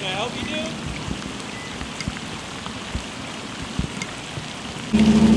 Can I help you, do?